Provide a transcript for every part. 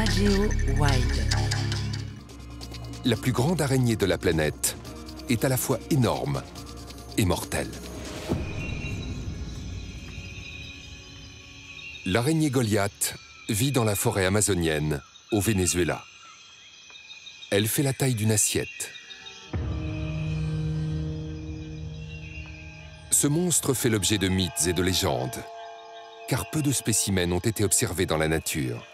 Wild. La plus grande araignée de la planète est à la fois énorme et mortelle. L'araignée Goliath vit dans la forêt amazonienne, au Venezuela. Elle fait la taille d'une assiette. Ce monstre fait l'objet de mythes et de légendes, car peu de spécimens ont été observés dans la nature.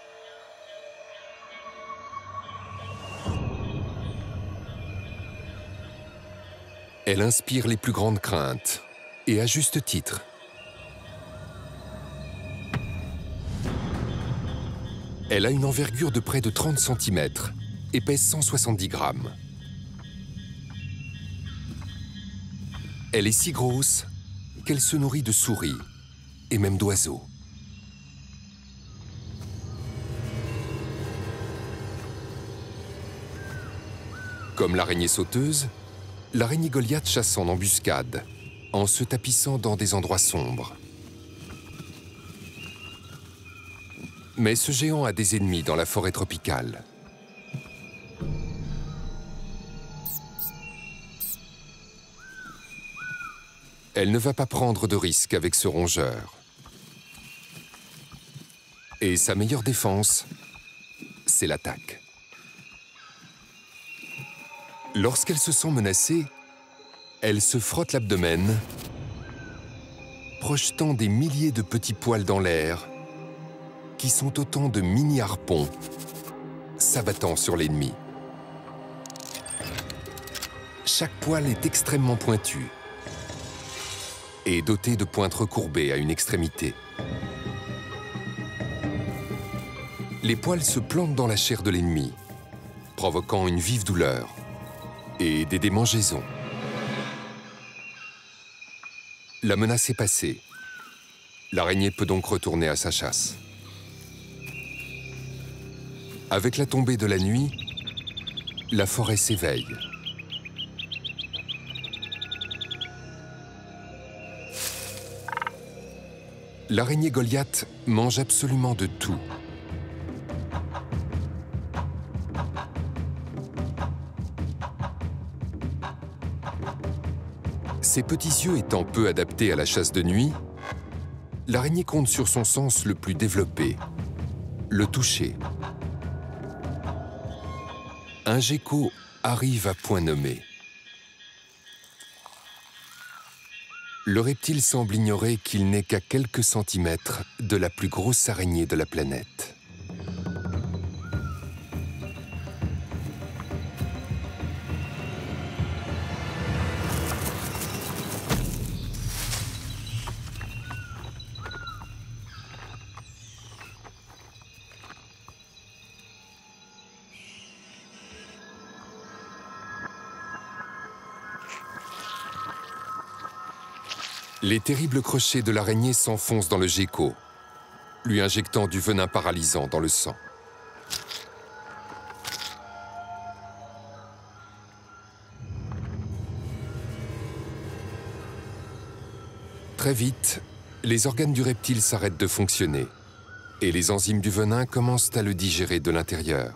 Elle inspire les plus grandes craintes, et à juste titre. Elle a une envergure de près de 30 cm et pèse 170 grammes. Elle est si grosse qu'elle se nourrit de souris et même d'oiseaux. Comme l'araignée sauteuse, l'araignée Goliath chasse en embuscade, en se tapissant dans des endroits sombres. Mais ce géant a des ennemis dans la forêt tropicale. Elle ne va pas prendre de risques avec ce rongeur. Et sa meilleure défense, c'est l'attaque. Lorsqu'elle se sent menacée, elle se frotte l'abdomen, projetant des milliers de petits poils dans l'air, qui sont autant de mini-harpons s'abattant sur l'ennemi. Chaque poil est extrêmement pointu et doté de pointes recourbées à une extrémité. Les poils se plantent dans la chair de l'ennemi, provoquant une vive douleur et des démangeaisons. La menace est passée. L'araignée peut donc retourner à sa chasse. Avec la tombée de la nuit, la forêt s'éveille. L'araignée Goliath mange absolument de tout. Ses petits yeux étant peu adaptés à la chasse de nuit, l'araignée compte sur son sens le plus développé, le toucher. Un gecko arrive à point nommé. Le reptile semble ignorer qu'il n'est qu'à quelques centimètres de la plus grosse araignée de la planète. Les terribles crochets de l'araignée s'enfoncent dans le gecko, lui injectant du venin paralysant dans le sang. Très vite, les organes du reptile s'arrêtent de fonctionner et les enzymes du venin commencent à le digérer de l'intérieur.